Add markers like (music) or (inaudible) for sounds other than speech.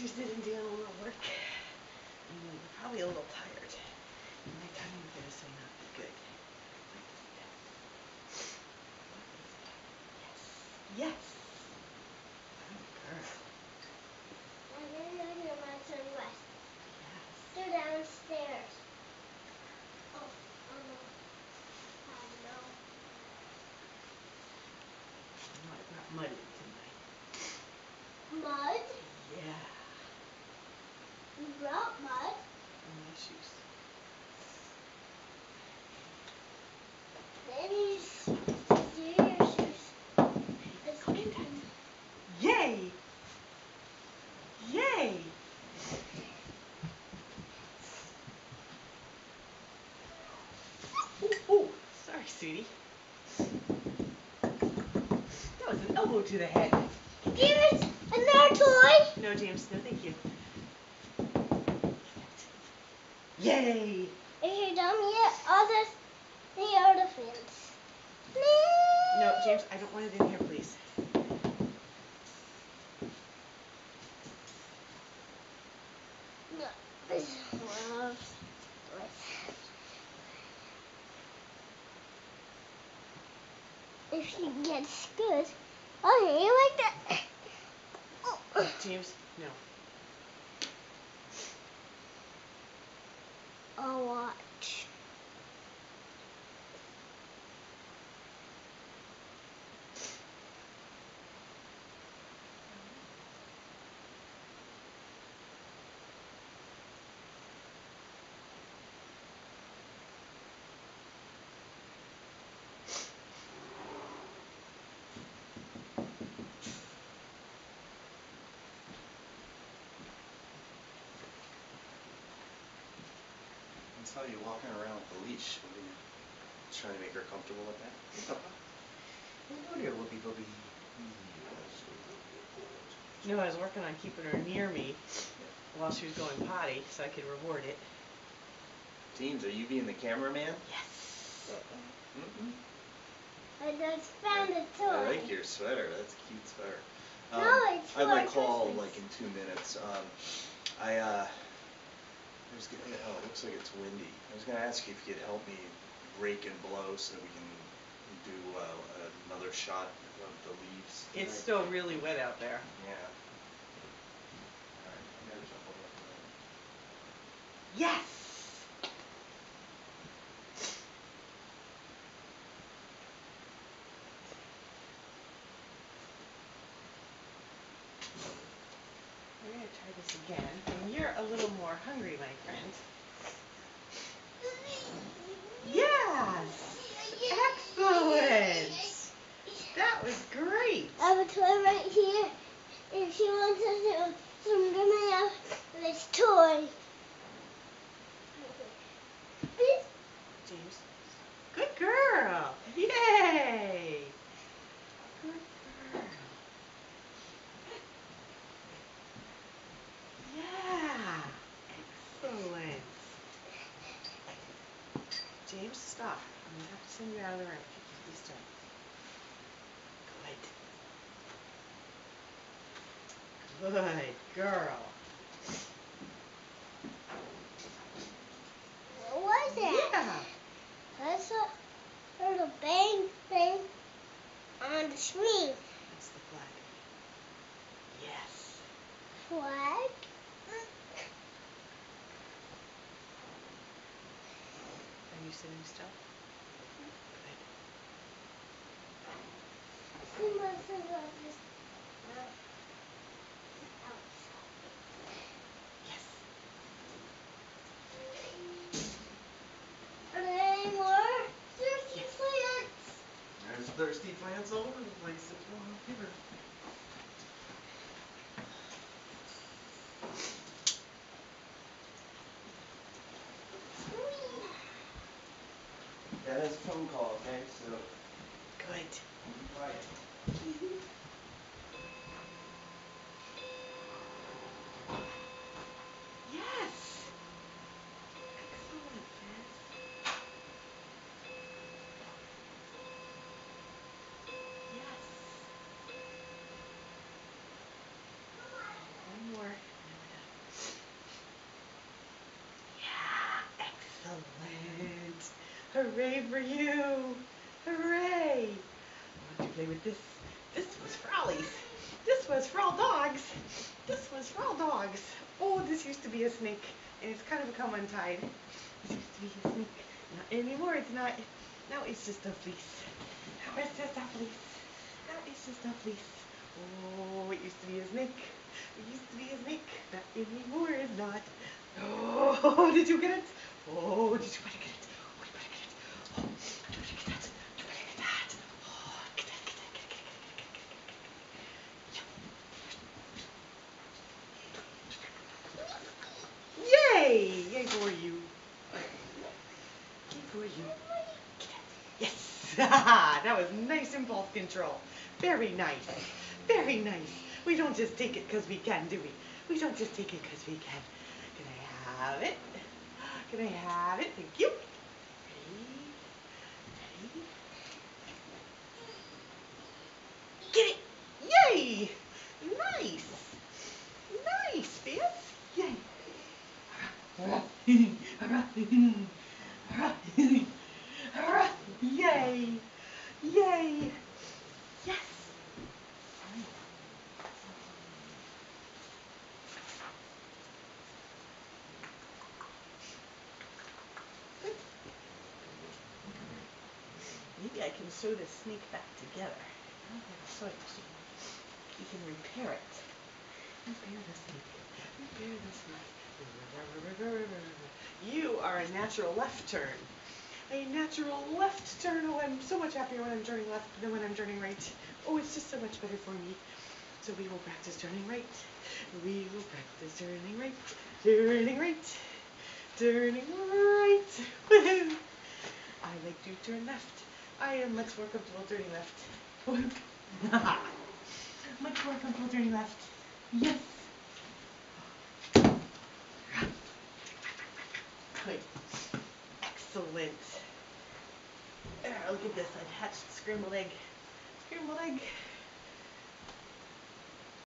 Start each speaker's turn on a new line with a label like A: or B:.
A: interested in doing a little work. And you're probably a little tired. And my tummy feels so not good. What is? Yes. Yes. Good girl.
B: I'm gonna go to my son West.
A: Yes.
B: They're downstairs. Oh, oh no. Oh no.
A: No, it got muddy tonight.
B: Mud?
A: Yeah.
B: You brought mud?
A: In my shoes.
B: Maybe your shoes. It's
A: Go. Yay! Yay! Ooh, ooh, sorry, sweetie. That was an elbow to the head.
B: Here's another toy.
A: No, James, no thank you. Yay!
B: If you're done yet, all this the other fence.
A: No, James, I don't want it in here, please.
B: No, this is one of toys. If she gets good, oh, okay, like that. Oh.
A: James, no.
B: I'll watch.
C: That's how you walking around with a leash. What are you trying to make her comfortable with that? Hello there, Whoopie Booby. Yes,
A: No, I was working on keeping her near me while she was going potty so I could reward it.
C: Teens, are you being the cameraman?
A: Yes.
C: Mm-mm.
B: I just found a toy.
C: I like your sweater. That's a cute sweater. Um,
B: No, it's
C: I'd
B: for
C: like call
B: Christmas.
C: like in two minutes. Um, I uh, I was gonna, oh, it looks like it's windy. I was gonna ask you if you could help me rake and blow so that we can do uh, another shot of the leaves.
A: It's
C: tonight.
A: still really wet out there.
C: Yeah. Alright, I gotta jump over.
A: Yes. Try this again, and you're a little more hungry, my friend. Yes. Excellent. That was great.
B: I have a toy right here. If she wants us to some me out this toy.
A: James. Good girl. Yay. Good girl. Yeah. Excellent. James, stop. I'm gonna have to send you out of the room keep this. Good. Good girl.
B: what was that?
A: Yeah.
B: That's a little bang thing on the screen.
A: That's the flag. Yes.
B: Flag.
A: Are you sitting still? Good.
B: She must have got this uh, outside.
A: Yes.
B: Are there any more thirsty plants?
C: There's thirsty plants all over the place. That's why I'm here. That is a phone call, okay? So
A: Good.
C: be quiet. (laughs)
A: Yes. Excellent, Jess. Yes. One more. and Hooray for you! Hooray! I want to play with this. This was for Ollie's. This was for all dogs. This was for all dogs. Oh, this used to be a snake, and it's kind of become untied. This used to be a snake. Not anymore, it's not. Now it's just a fleece. Now it's just a fleece. Now it's just a fleece. Oh, it used to be a snake. It used to be a snake. Not anymore, it's not. Oh, (laughs) did you get it? Oh, did you get it? Oh, you better get it. Oh, you better get that. You better get that. Oh, get that, get that, get it, get it, get it, get it, get it, get it, get it. Yay! Yay for you. Yay for you. Yes! (laughs) that was nice impulse control. Very nice. Very nice. We don't just take it because we can, do we? We don't just take it because we can. Can I have it? Can I have it? Thank you. Ready? Ready? Get it! Yay! Nice! Nice, Fizz! Yay! (laughs) Yay! Yay! Yes! Maybe I can sew this snake back together. I don't have a sewing machine. We can repair it. Repair the snake. Repair the snake. You are a natural left turn. A natural left turn. Oh, I'm so much happier when I'm turning left than when I'm turning right. Oh, it's just so much better for me. So we will practice turning right. We will practice turning right. Turning right. Turning right. Woohoo! (laughs) I like to turn left. I am much more comfortable turning left. (laughs) much more comfortable turning left. Yes. Good. Excellent. Look at this. I've hatched scrambled egg. Scrambled egg.